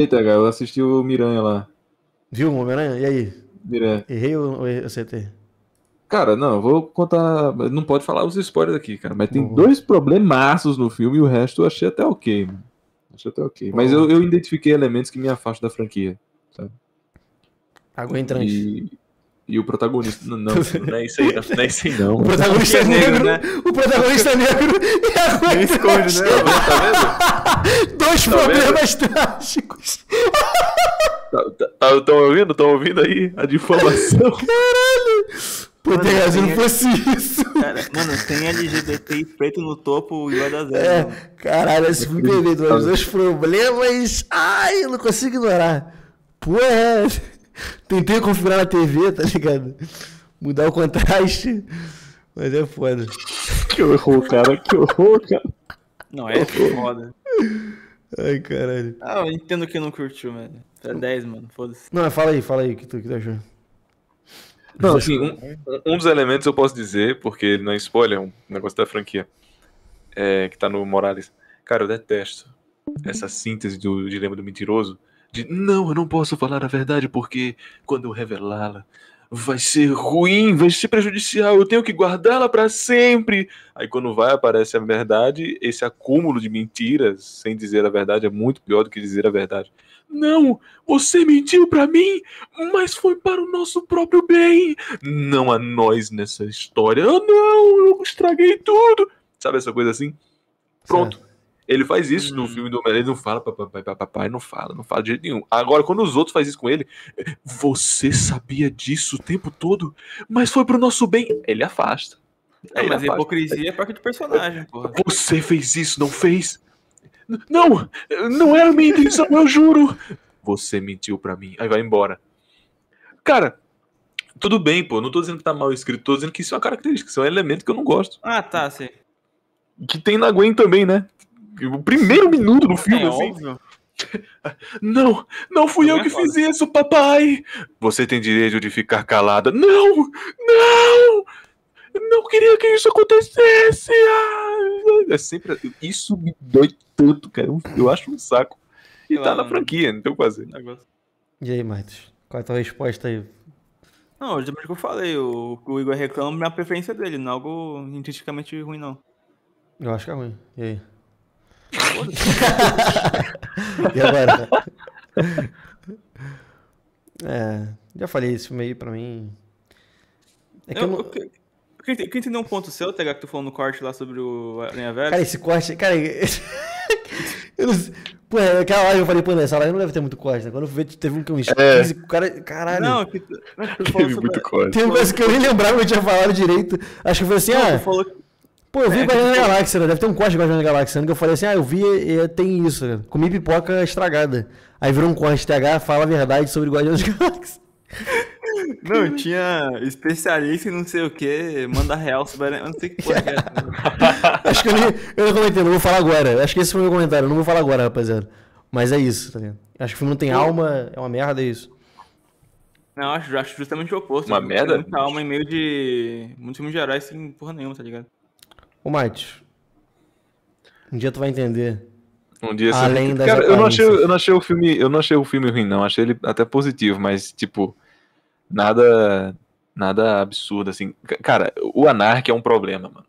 Eita, cara, eu assisti o Miranha lá. Viu o Homem-Aranha? E aí? Miranha. Errei ou acertei? Cara, não, eu vou contar. Não pode falar os spoilers aqui, cara. Mas tem Uhum. dois problemaços no filme e o resto eu achei até ok, mano. Achei até ok. Mas eu, eu identifiquei elementos que me afastam da franquia. Água entrante. E, e o protagonista. Não, não, não é isso aí, não, não é isso aí, não. O protagonista é É negro, né? O protagonista é negro e Nem entrante. esconde, né? Tá Dois Tá problemas trágicos. vendo? Estão ouvindo? Estão ouvindo aí a difamação? Pô, Mano, tem se não fosse isso. Cara, mano, tem LGBT preto no topo e vai dar zero. É, mano. caralho, esse filme perfeito. Os dois problemas. Ai, eu não consigo ignorar. Pô, é. Tentei configurar na TV, tá ligado? Mudar o contraste. Mas é foda. que horror, cara. Que horror, cara. Não, é foda. Ai, caralho. Ah, eu entendo que não curtiu, mano. É 10, mano. Foda-se. Não, mas fala aí, fala aí o que tu, que tu achou. Não, assim, um, um dos elementos eu posso dizer, porque ele não é spoiler, é um negócio da franquia, é, que tá no Morales. Cara, eu detesto essa síntese do dilema do mentiroso, de não, eu não posso falar a verdade porque quando eu revelá-la vai ser ruim, vai ser prejudicial, eu tenho que guardá-la pra sempre. Aí quando vai aparece a verdade, esse acúmulo de mentiras sem dizer a verdade é muito pior do que dizer a verdade. Não, você mentiu pra mim, mas foi para o nosso próprio bem. Não há nós nessa história. Ah, não, eu estraguei tudo. Sabe essa coisa assim? Pronto. Ele faz isso no Hum. filme do Homem-Aranha, ele não fala papai, papai, não fala, não fala de jeito nenhum. Agora, quando os outros fazem isso com ele, você sabia disso o tempo todo, mas foi pro nosso bem. Ele afasta. É, mas a afasta. hipocrisia é parte do personagem, porra. Você fez isso, não fez? Não, não era a minha intenção, eu juro. Você mentiu pra mim. Aí vai embora. Cara, tudo bem, pô. Não tô dizendo que tá mal escrito, tô dizendo que isso é uma característica, isso é um elemento que eu não gosto. Ah, tá, sei. Que tem na Gwen também, né? O primeiro minuto do filme, É assim. óbvio. Não, não fui eu Também que é fiz isso, papai. Você tem direito de ficar calada. Não, não. Não queria que isso acontecesse. Ah, É sempre isso me dói tanto, cara. Eu- acho um saco. E tá na franquia, não tem o que fazer. Negócio. E aí, Marcos? Qual é a tua resposta aí? Não, o que eu falei, o, o Igor reclama é a preferência dele, não é algo intrinsecamente ruim, não. Eu acho que é ruim. E aí? e agora? é, já falei, esse filme aí pra mim. É que eu, eu, não... eu, eu, eu queria entender um ponto seu, TH, que tu falou no corte lá sobre o Aranha Velha. Cara, esse corte. Cara, eu não sei. Pô, é aquela live eu falei, pô, nessa live não deve ter muito corte, né? Quando eu fui ver, teve um que uns É. 15. Cara, caralho. não, que tu, não, que tu falou Teve sobre... muito corte. Tem uma coisa que eu nem lembrava que eu tinha falado direito. Acho que foi assim, Não, ah, tu falou. Pô, eu vi É, Guardiões da Galáxia, né? Deve ter um corte de Guardiões da Galáxia, né? Que eu falei assim, ah, eu vi e tem isso, né? Comi pipoca estragada. Aí virou um corte TH, fala a verdade sobre Guardiões da Galáxia. Não, tinha especialista em não sei o que, manda real sobre. Eu não sei que porra que é. Acho que eu, nem, eu não comentei, não vou falar agora. Acho que esse foi o meu comentário, não vou falar agora, rapaziada. Mas é isso, tá ligado? Acho que o filme não tem alma, é uma merda, é isso. Não, acho, acho justamente o oposto. Uma Tem merda? Muita alma em meio de... Muitos filmes de heróis sem porra nenhuma, tá ligado? Ô, Mate, um dia tu vai entender. Um dia assim, Além das Cara, eu não, achei, eu não achei o filme, eu não achei o filme ruim, não. Achei ele até positivo, mas tipo, nada nada absurdo assim. Cara, o Anark é um problema, mano.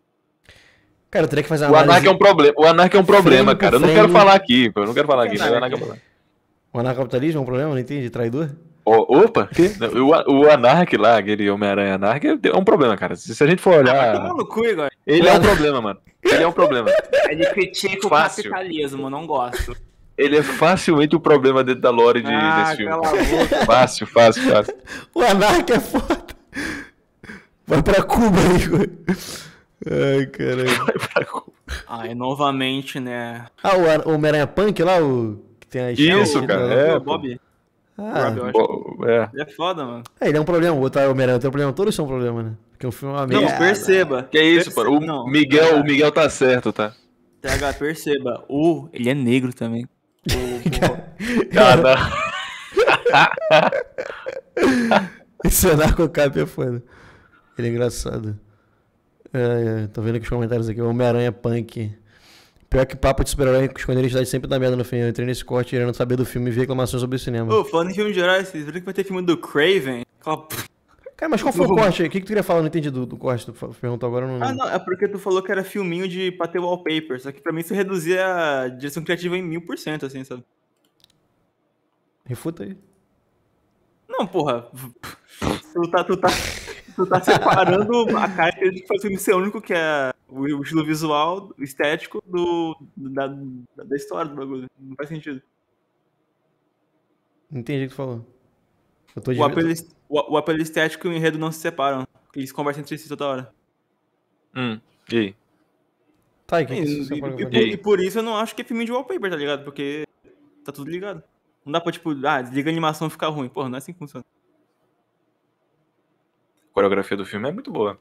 Cara, eu teria que fazer O uma Anark análise... é um problema. O Anark é um problema, por cara. Eu não frame. quero falar aqui, pô, eu não quero falar aqui, o Anark. É um problema. O anarcapitalismo é um problema? Não entendi, traidor? Ó, opa, que? O, o Anark lá, aquele Homem-Aranha Anark, é é um problema, cara. Se, se a gente for olhar, tomar no cu, Igor. Ele é um problema, mano. Ele é um problema. Ele critica o Fácil. capitalismo, não gosto. Ele é facilmente o problema dentro da lore de, Ah, desse filme. Fácil, fácil, fácil. O anarca é foda. Vai pra Cuba, Igor. Ai, caralho. Ah, e novamente, né? Ah, o, Ar- o Homem-Aranha Punk lá, o... Que tem a Isso, o- cara, o- é. o Bob. Ah, Rob, eu acho. Bom, é. Ele é foda, mano. é, ele é um problema. O outro é o Homem-Aranha tem um problema. Todos são um problema, né? Porque o filme é uma Não, merda. perceba. Que é isso, Perceba- pô. O não, Miguel, o Miguel tá certo, tá? TH, perceba. O, ele é negro também. O, o- Cara, Esse anarcocap é foda. Ele é engraçado. É, é, tô vendo aqui os comentários aqui. O Homem-Aranha Punk. Pior que papo de super-herói esconder a identidade sempre dá merda no fim. Eu entrei nesse corte querendo saber do filme e vi reclamações sobre o cinema. Ô, falando em filme de herói, vocês viram que vai ter filme do Craven? Aquela- Cara, mas qual foi o corte aí? O que, que tu queria falar? Não entendi do, do corte. Tu perguntou agora, não. Ah, não, é porque tu falou que era filminho de pra ter wallpaper, só que pra mim isso reduzia a direção criativa em mil por cento, assim, sabe? Refuta aí. Não, porra. Tu tá, tu tá, tu tá separando a característica que faz o filme ser único, que é o, estilo visual, o estético do, da, da, história do bagulho. Não faz sentido. Não entendi o que tu falou. Eu tô de... O apelo, o, o apelo estético e o enredo não se separam. Eles conversam entre si toda hora. Hum, e aí? Tá, e que que isso e- e por, e por isso eu não acho que é filme de wallpaper, tá ligado? Porque tá tudo ligado. Não dá pra, tipo, ah, desliga a animação e ficar ruim. Porra, não é assim que funciona. A coreografia do filme é muito boa.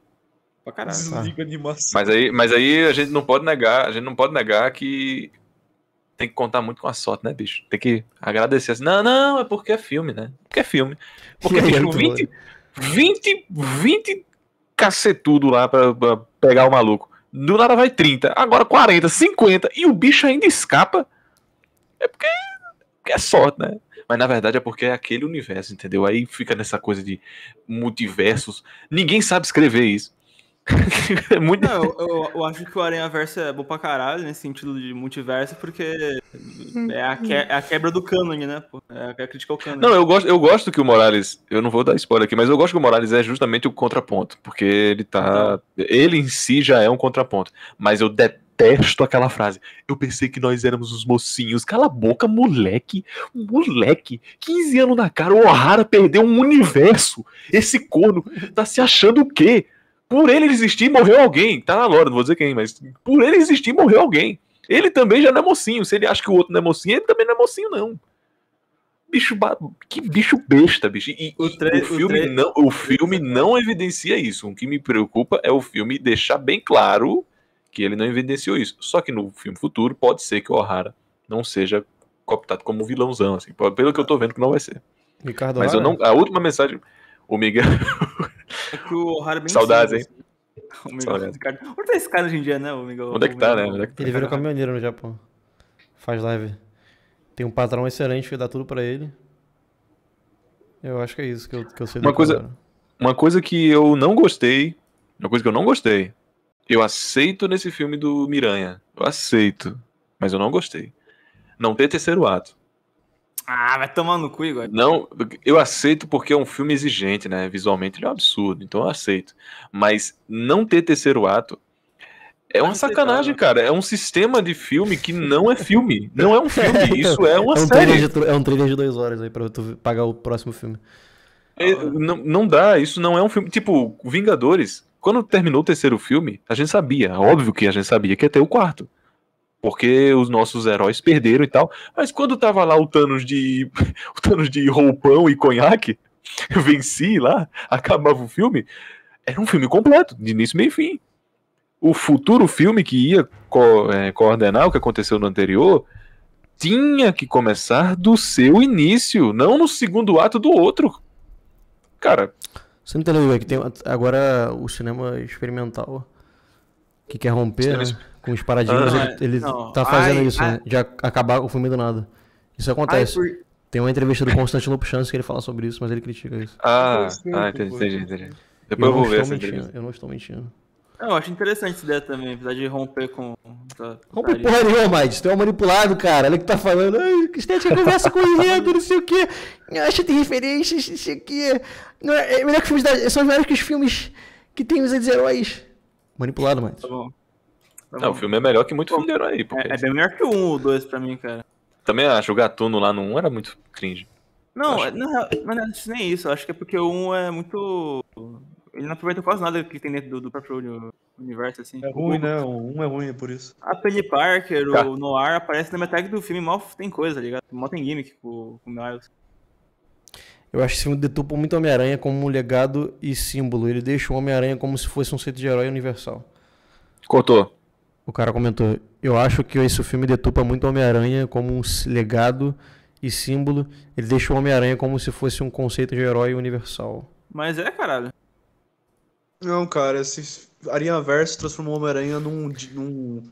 Pra caralho. Desliga a animação. Mas aí, mas aí a gente não pode negar, a gente não pode negar que tem que contar muito com a sorte, né, bicho? Tem que agradecer assim. Não, não, é porque é filme, né? Porque é filme. Porque, bicho, muito 20, 20, 20 cacetudo lá pra, pra pegar o maluco. Do nada vai 30, agora 40, 50, e o bicho ainda escapa. É porque, porque é sorte, né? Mas na verdade é porque é aquele universo, entendeu? Aí fica nessa coisa de multiversos. Ninguém sabe escrever isso. é muito Não, eu, eu- acho que o Aranha Verso é bom pra caralho nesse sentido de multiverso, porque é a, que- é a quebra do cânone, né? Pô? É a crítica ao cânone. Não, eu gosto, eu gosto que o Morales. Eu não vou dar spoiler aqui, mas eu gosto que o Morales é justamente o contraponto. Porque ele tá. Ele em si já é um contraponto. Mas eu detesto aquela frase. Eu pensei que nós éramos os mocinhos. Cala a boca, moleque. Moleque. 15 anos na cara. O O'Hara perdeu um universo. Esse corno tá se achando o quê? Por ele existir, morreu alguém. Tá na lore, não vou dizer quem, mas por ele existir, morreu alguém. Ele também já não é mocinho. Se ele acha que o outro não é mocinho, ele também não é mocinho, não. Bicho, ba- que bicho besta, bicho. E, O tre- o o filme, tre- não, o filme não evidencia isso. O que me preocupa é o filme deixar bem claro que ele não evidenciou isso. Só que no filme futuro pode ser que o O'Hara não seja cooptado como vilãozão, assim. Pelo que eu tô vendo que não vai ser. Ricardo Mas eu não. A última mensagem. O Miguel. É que o O'Hara é bem Saudades, simples, assim. O Miguel- Onde tá esse cara hoje em dia, né, o Miguel? Onde é que tá, né? Onde é que tá? Ele virou caminhoneiro no Japão. Faz live. Tem um patrão excelente que dá tudo pra ele. Eu acho que é isso que eu, que eu sei Uma coisa-. Uma coisa que eu não gostei. Uma coisa que eu não gostei. Eu aceito nesse filme do Miranha. Eu aceito. Mas eu não gostei. Não ter terceiro ato. Ah, vai tomar no cu, Igor. Não, eu aceito porque é um filme exigente, né? Visualmente ele é um absurdo, então eu aceito. Mas não ter terceiro ato é uma sacanagem, cara. É um sistema de filme que não é filme. Não é um filme, isso é uma é um série. de, é um trailer de duas horas aí pra tu pagar o próximo filme. É, não, não dá, isso não é um filme. Tipo, Vingadores, quando terminou o terceiro filme, a gente sabia, óbvio que a gente sabia que ia ter o quarto. Porque os nossos heróis perderam e tal. Mas quando tava lá o Thanos de. o Thanos de roupão e conhaque, eu venci lá, acabava o filme. Era um filme completo, de início, meio e fim. O futuro filme que ia co- é, coordenar o que aconteceu no anterior tinha que começar do seu início, não no segundo ato do outro. Cara, Você não entendeu, Igor, que tem agora o cinema experimental que quer romper né, Cinema- com os paradigmas, ele, ele não. tá fazendo Ai, isso, ai. né? De ac- acabar o filme do nada. Isso acontece. Ai, por- Tem uma entrevista do Constantino Puchance que ele fala sobre isso, mas ele critica isso. Ah, ah entendi, entendi, entendi. Depois eu vou ver essa entrevista. Eu não estou mentindo. Não, eu acho interessante essa ideia também, apesar de romper com. Rompe porra nenhuma, Mike. Você é um manipulado, cara. Olha o que tá falando. Ai, que estética conversa com o enredo, não sei o quê. Acha tem referências, não sei o quê. Não, é é melhor que os filmes da... São melhores que os filmes que tem os heróis. Manipulado, Mike. Tá bom. Tá Não, o filme é melhor que muito filme de herói aí, porque É, é bem melhor que o 1 ou o 2 pra mim, cara. também acho o Gatuno lá no 1 era muito cringe. Não, Acho- é- não, é- não é nem isso. Eu acho que é porque o 1 é muito. Ele não aproveita quase nada que tem dentro do, do próprio uni- universo, assim. É ruim, né? Um é ruim, é por isso. A Penny Parker, Tá. o Noir, aparece na metade do filme, mal tem coisa, tá ligado? Mal tem gimmick com, com o Miles. Eu acho que esse filme deturpa muito Homem-Aranha como um legado e símbolo. Ele deixa o Homem-Aranha como se fosse um centro de herói universal. Cortou. O cara comentou: Eu acho que esse filme deturpa muito Homem-Aranha como um legado e símbolo. Ele deixa o Homem-Aranha como se fosse um conceito de herói universal. Mas é, caralho. Não, cara, esse Aranha Verso transformou o Homem-Aranha num, num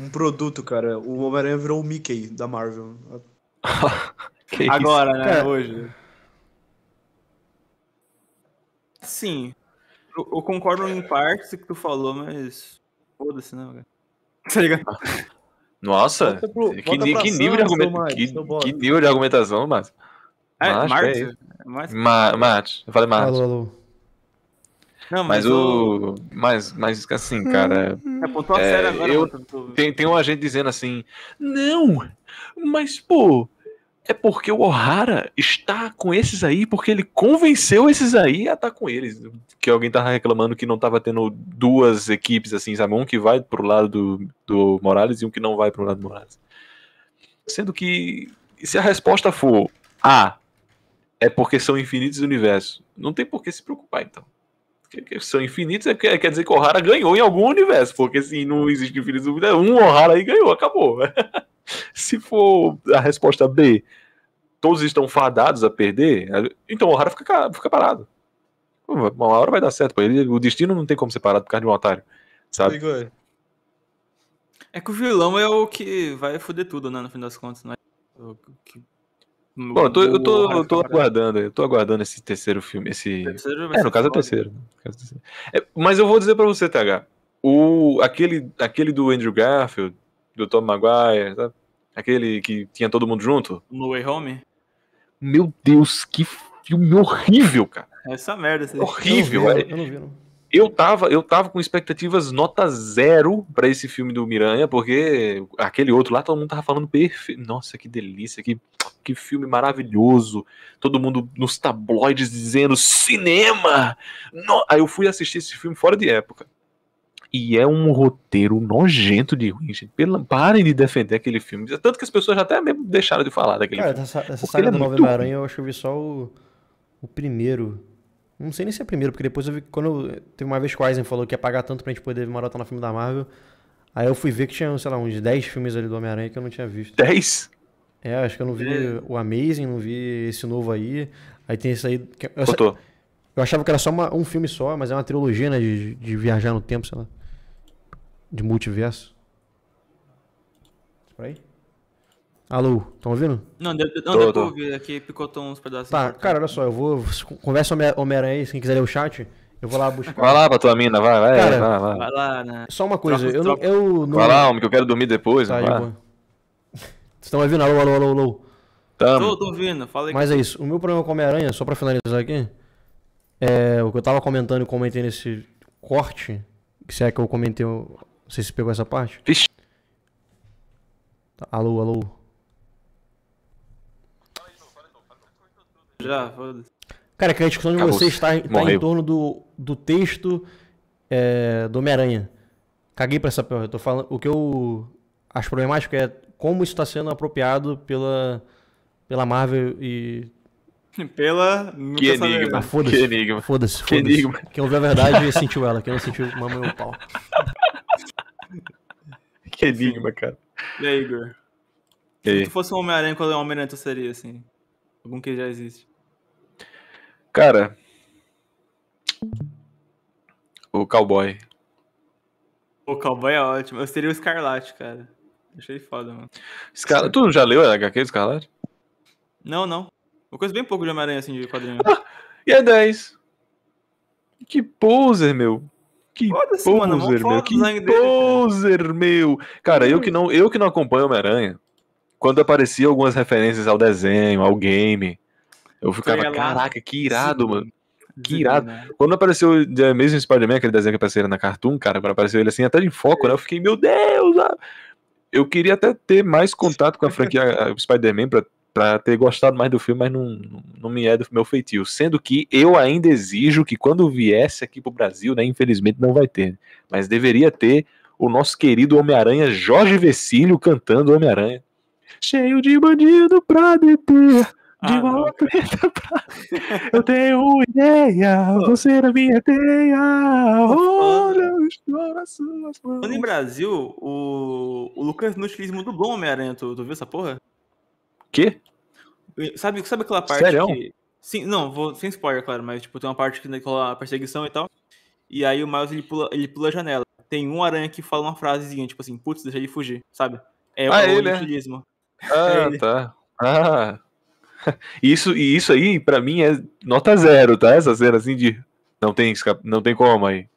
Um produto, cara. O Homem-Aranha virou o Mickey da Marvel. Que isso? Agora, né? Cara. Hoje. Sim. Eu, eu concordo em parte com o que tu falou, mas. Foda-se, né, cara? Tá ligado? Nossa, Volta pro- que, volta que nível de Santos, argumento, Márcio, que, que nível de argumentação, Márcio? É, Mas, Marte? é É eu falei Mate. Alô, alô. Não, Mas mas, o. o. Mas, mas assim, cara. É É, sério agora, eu- Tem, tem um agente dizendo assim: Não, mas pô, é porque o O'Hara está com esses aí, porque ele convenceu esses aí a estar com eles. Que alguém tava reclamando que não tava tendo duas equipes, assim, sabe? Um que vai pro lado do, do Morales e um que não vai pro lado do Morales. Sendo que, se a resposta for A, é porque são infinitos universos, não tem por que se preocupar, então. Que são infinitos é que- quer dizer que o O'Hara ganhou em algum universo, porque se não existe infinitos universos, um O'Hara aí ganhou, acabou. se for a resposta B, todos estão fadados a perder, então o O'Hara fica, ca- fica parado. Uma hora vai dar certo pra ele, o destino não tem como ser parado por causa de um otário, sabe? Igor, É que o vilão é o que vai foder tudo, né, no fim das contas, né? O que- Bom, eu tô, eu tô, eu tô aguardando, eu tô aguardando esse terceiro filme, esse... Terceiro É, no caso é o terceiro. Caso é terceiro. É, mas eu vou dizer pra você, TH. O, aquele, aquele do Andrew Garfield, do Tom Maguire, sabe? Aquele que tinha todo mundo junto. No Way Home? Meu Deus, que filme horrível, cara. É essa merda. Esse... Horrível. Eu não é. vi, eu não vi, não. Eu tava, eu tava com expectativas nota zero pra esse filme do Miranha, porque aquele outro lá todo mundo tava falando perfeito. Nossa, que delícia, que, que filme maravilhoso. Todo mundo nos tabloides dizendo cinema. No- Aí eu fui assistir esse filme fora de época. E é um roteiro nojento de ruim, gente. Pela- parem de defender aquele filme. Tanto que as pessoas já até mesmo deixaram de falar daquele Cara, filme. essa, essa saga é do Nova Homem-Aranha eu acho que eu vi só o, o primeiro. Não sei nem se é o primeiro, porque depois eu vi. Quando eu- teve uma vez que o Eisen falou que ia pagar tanto pra gente poder maratonar filme da Marvel. Aí eu fui ver que tinha, sei lá, uns 10 filmes ali do Homem-Aranha que eu não tinha visto. 10? É, acho que eu não vi É. o Amazing, não vi esse novo aí. Aí tem esse aí. que- Eu, eu achava que era só uma- um filme só, mas é uma trilogia, né? De, de viajar no tempo, sei lá. De multiverso. Por aí? Alô, estão ouvindo? Não, deu, não, Tô, deu pra ouvir aqui, picotou uns pedaços. Tá, cara, olha só, eu vou. Conversa Homem- Homem-Aranha aí, se quem quiser ler o chat, eu vou lá buscar. Vai lá pra tua mina, vai, vai, Cara, vai, vai. Vai lá, né? Só uma coisa, Troca- eu não. troca- Eu não... Vai lá, homem, que eu quero dormir depois. Tá, vai. Vocês estão ouvindo? Alô, alô, alô, alô. Tamo. Tô, tô ouvindo, fala aí. Mas é isso. O meu problema com Homem-Aranha, só pra finalizar aqui, é o que eu tava comentando e comentei nesse corte, que se é que eu comentei, não sei se pegou essa parte. Vixe. Tá, Alô, alô. Já, foda-se. Cara, que a discussão de Acabou. vocês está, está em Morreu. torno do, do texto é, do Homem-Aranha. Caguei pra essa porra. Eu tô falando. O que eu acho problemático é como isso está sendo apropriado pela, pela Marvel e. Pela. Que enigma. Ah, foda-se. Que enigma. Foda-se, Que foda-se. enigma. Quem ouviu a verdade sentiu ela. Quem não sentiu, mama meu pau. Que enigma, cara. E aí, Igor? Se tu fosse um Homem-Aranha, qual Homem-Aranha tu seria, assim? Algum que já existe. Cara. O cowboy. O cowboy é ótimo. Eu seria o Escarlate, cara. Achei foda, mano. Escar... Tu já leu a HQ do Escarlate? Não, não. Eu conheço bem pouco de Homem-Aranha, assim, de quadrinho. E é 10. Que poser, meu. Que poser, meu. foda Que poser, meu. Cara, eu que não, eu que não acompanho Homem-Aranha, quando aparecia algumas referências ao desenho, ao game, eu ficava, caraca, que irado, Sim. mano. Que irado. né? Quando apareceu o The Amazing Spider-Man, aquele desenho que apareceu na Cartoon, cara, quando apareceu ele assim, até em foco, né? Eu fiquei, meu Deus! ah. Eu queria até ter mais contato com a franquia Spider-Man pra, pra ter gostado mais do filme, mas não, não, me é do meu feitio. Sendo que eu ainda exijo que quando viesse aqui pro Brasil, né? Infelizmente não vai ter. Mas deveria ter o nosso querido Homem-Aranha, Jorge Vecílio, cantando Homem-Aranha. Cheio de bandido pra deter. De Ah, uma não. treta pra... Eu tenho uma ideia, você na minha teia. Olha, suas mãos. Falando em Brasil, o, o Lucas Nunes fez muito bom Homem-Aranha. Tu, tu viu essa porra? Quê? Sabe, sabe aquela parte Sério? que... Sim, não, vou, sem spoiler, claro, mas tipo, tem uma parte que rola a perseguição e tal. E aí o Miles ele pula, ele pula a janela. tem um aranha que fala uma frasezinha, tipo assim, putz, deixa ele fugir, sabe? É Ah, o ele, é? inutilismo. Ah, ele. tá. Ah. Isso, e isso aí, pra mim, é nota zero, tá? Essa cena assim de. Não tem, não tem como aí.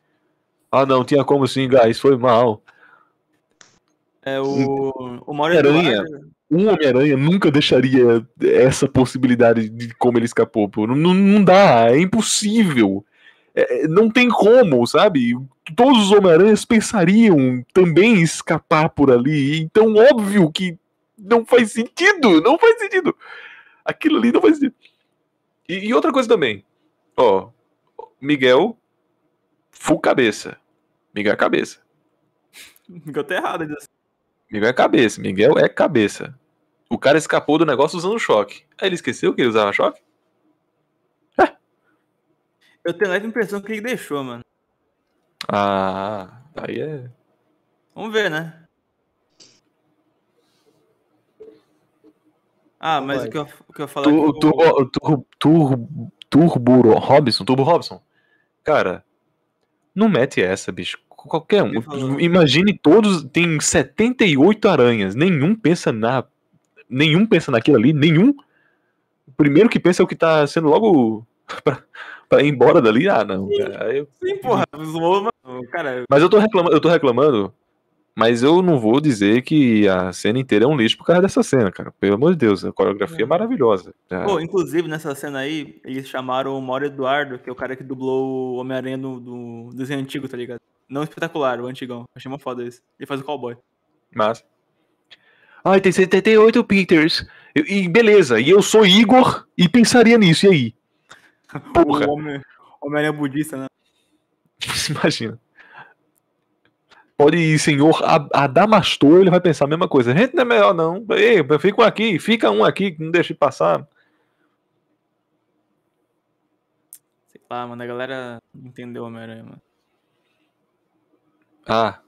Ah, não, tinha como sim, guys, foi mal. É o. O Mauro Aranha. Eduardo. Um Homem-Aranha nunca deixaria essa possibilidade de como ele escapou, pô. Não, não, dá, é impossível. É, não tem como, sabe? Todos os Homem-Aranhas pensariam também escapar por ali. Então, óbvio que não faz sentido. Não faz sentido. Aquilo ali não faz sentido. E, e outra coisa também. Ó, Miguel, full cabeça. Miguel é cabeça. Ficou até errado. disse. Miguel é cabeça. Miguel é cabeça. O cara escapou do negócio usando choque. Aí ele esqueceu que ele usava choque? Eu tenho a leve impressão que ele deixou, mano. Ah, aí é. Vamos ver, né? Ah, mas Vai. o que, eu, o que eu falar é Tu, que tu, o- ó, tur, tur, Turbo Robson, Turbo Robson. Cara, não mete essa, bicho. Qualquer um. Imagine todos. Tem 78 aranhas. Nenhum pensa na. Nenhum pensa naquilo ali. Nenhum. O primeiro que pensa é o que tá sendo logo. pra, pra ir embora dali. Ah, não. cara, aí eu- Sim, porra, zoou, mano. Cara, Mas eu tô reclamando, eu tô reclamando, mas eu não vou dizer que a cena inteira é um lixo por causa dessa cena, cara. Pelo amor de Deus, a coreografia é maravilhosa. Ah, pô, inclusive nessa cena aí, eles chamaram o Mauro Eduardo, que é o cara que dublou o Homem-Aranha do, do desenho antigo, tá ligado? Não espetacular, o antigão. Achei uma foda isso. Ele faz o cowboy. Mas. Ai, tem 78 Peters. Eu- E beleza, e eu sou Igor e pensaria nisso, e aí? Porra. O Homem- Homem-Aranha budista, né? Imagina. Pode ir, senhor Ad- Adamastor, ele vai pensar a mesma coisa. Gente, não é melhor não. Ei, fica um aqui, fica um aqui, que não deixa de passar. Sei lá, mano, a galera não entendeu o Homem-Aranha, mano. Ah.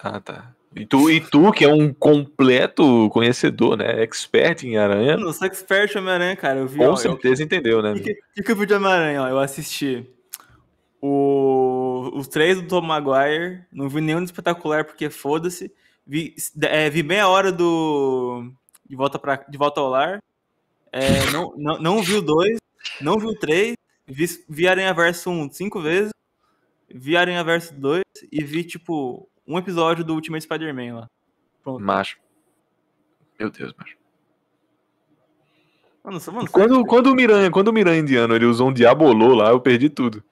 Ah, tá. E tu, e tu, que é um completo conhecedor, né? Expert em aranha, eu sou expert em Homem-Aranha, cara. Eu vi, ó, com eu- certeza entendeu, né? O que, que, que eu vi de Homem-Aranha? ó? Eu assisti o, os três do Tom Maguire, não vi nenhum espetacular porque foda-se. Vi, é, vi meia hora do de volta, pra, de volta ao lar. É, não, não, não vi o dois, não vi o três. Vi, vi Aranha Verso 1 cinco vezes. Vi Aranha Verso 2 e vi, tipo, um episódio do Ultimate Spider-Man lá. Macho. Meu Deus, macho. Mano, mano, Quando, quando o Miranha, quando o Miranha indiano, ele usou um diabolô lá, eu perdi tudo.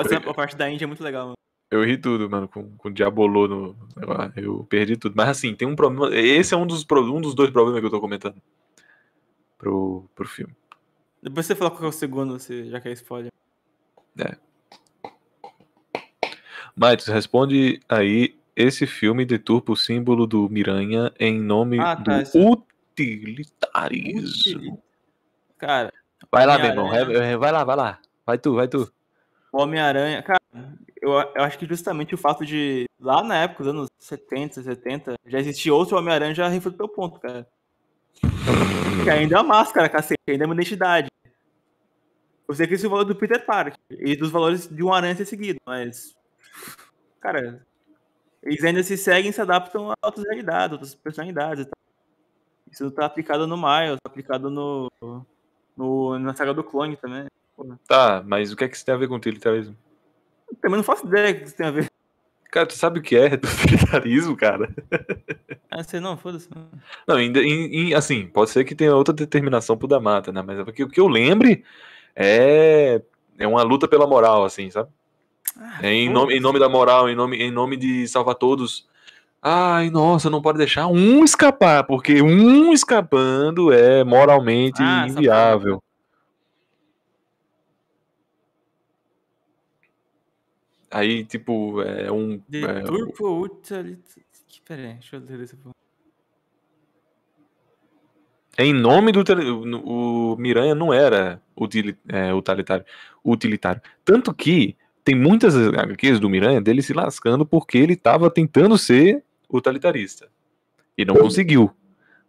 Essa- a parte da Índia é muito legal, mano. Eu ri tudo, mano, com, com o diabolô no. Eu perdi tudo. Mas assim, tem um problema. Esse é um dos, um dos dois problemas que eu tô comentando. Pro, pro filme. Depois você fala qual é o segundo, se, já que é spoiler. Maitos, responde aí. Esse filme deturpa o símbolo do Miranha em nome Ah, tá, do isso- utilitarismo. Cara, Vai lá, meu irmão. É- é- Vai lá, vai lá. Vai tu, vai tu. Homem-Aranha, cara, eu, eu acho que justamente o fato de, lá na época, dos anos 70, 70, já existia outro Homem-Aranha, já refutou o ponto, cara. que ainda é uma máscara, cacete, ainda é uma identidade. Eu sei que esse é o valor do Peter Parker e dos valores de um aranha ser seguido, mas. Cara, eles ainda se seguem e se adaptam a outras realidades, outras personalidades tal. Isso tá aplicado no Miles, tá aplicado no, no, na saga do clone também. Tá, mas o que é que isso tem a ver com utilitarismo? Também não faço ideia o que isso tem a ver. Cara, tu sabe o que é utilitarismo, cara? Ah, sei não, foda-se. Não, em- em- assim, pode ser que tenha outra determinação pro da mata, né? Mas é porque o que eu lembre é, é uma luta pela moral, assim, sabe? É em, nome, em nome da moral, em nome, em nome de salvar todos. Ai, nossa, não pode deixar um escapar, porque um escapando é moralmente Ah, essa inviável. Aí, tipo, é um. De é. Que- Pera aí, deixa eu ler aqui. É em nome do. O, Miranha não era é, utilitário, utilitário. Tanto que tem muitas HQs do Miranha dele se lascando porque ele tava tentando ser utilitarista. E não conseguiu.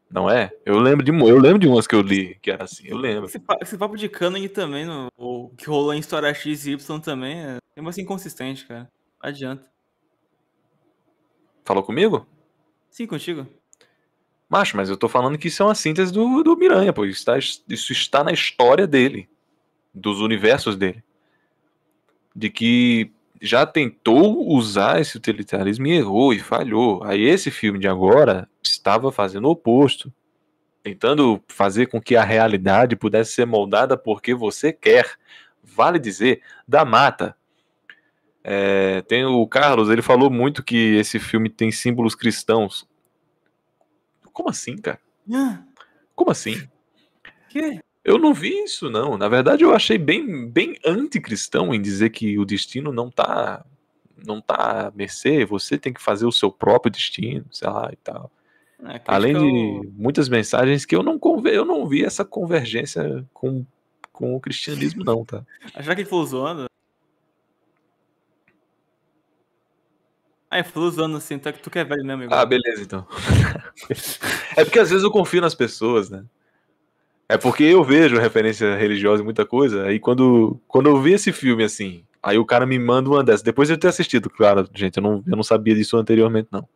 Não é? Eu lembro de, eu lembro de umas que eu li que era assim. Eu lembro. Esse, esse papo de canon também, no, o que rolou em História X e Y também, é é mais inconsistente, cara. Não adianta. Falou comigo? Sim, contigo. Macho, mas eu tô falando que isso é uma síntese do, do Miranha, pô. Isso está, isso está na história dele, dos universos dele. De que já tentou usar esse utilitarismo e errou e falhou. Aí esse filme de agora estava fazendo o oposto. Tentando fazer com que a realidade pudesse ser moldada porque você quer. Vale dizer, da mata. É, tem o Carlos, ele falou muito que esse filme tem símbolos cristãos. Como assim, cara? Ah, Como assim? que? Eu não vi isso, não. Na verdade, eu achei bem, bem anticristão em dizer que o destino não tá, não tá à mercê, você tem que fazer o seu próprio destino, sei lá e tal. É, Além ao- de muitas mensagens que eu não, conver, eu não vi essa convergência com, com o cristianismo, não, tá? Achar que ele falou zoando? Ah, ele falou zoando assim, tu, tu que é velho mesmo, igual. Ah, beleza, então. é porque às vezes eu confio nas pessoas, né? É porque eu vejo referência religiosa em muita coisa, aí quando, quando eu vi esse filme assim, aí o cara me manda uma dessas, depois de eu ter assistido, claro, gente, eu não, eu não sabia disso anteriormente, não.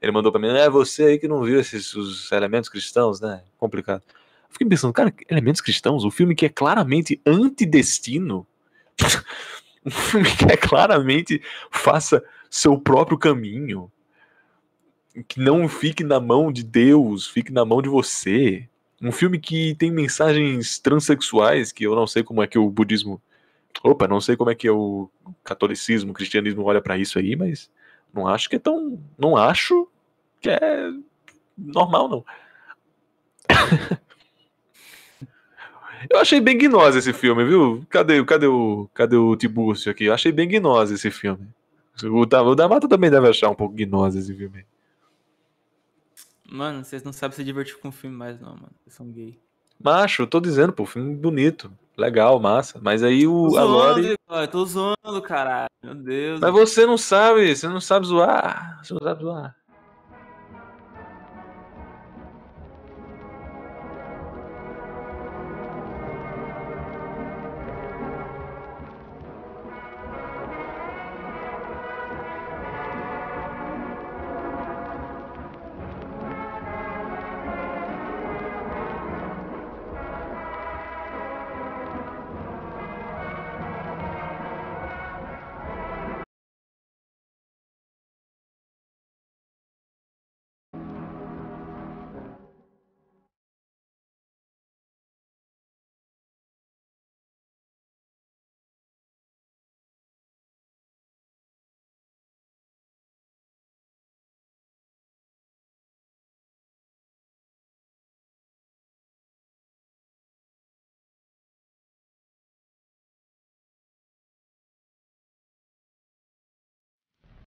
Ele mandou pra mim, é você aí que não viu esses os elementos cristãos, né? Complicado. Eu fiquei pensando, cara, elementos cristãos? O filme que é claramente antidestino, um filme que é claramente faça seu próprio caminho, que não fique na mão de Deus, fique na mão de você. Um filme que tem mensagens transexuais, que eu não sei como é que o budismo. Opa, não sei como é que o catolicismo, o cristianismo olha pra isso aí, mas não acho que é tão. Não acho que é normal, não. Eu achei bem gnose esse filme, viu? Cadê, cadê o, cadê o Tibúrcio aqui? Eu achei bem gnose esse filme. O da, o também deve achar um pouco gnose esse filme. Mano, vocês não sabem se divertir com o filme mais, não, mano. Vocês são gay. Macho, eu tô dizendo, pô, filme bonito, legal, massa. Mas aí Tô o a zoando, Lore. Igor, eu tô zoando, caralho. Meu Deus. Mas você não sabe, você não sabe zoar. Você não sabe zoar.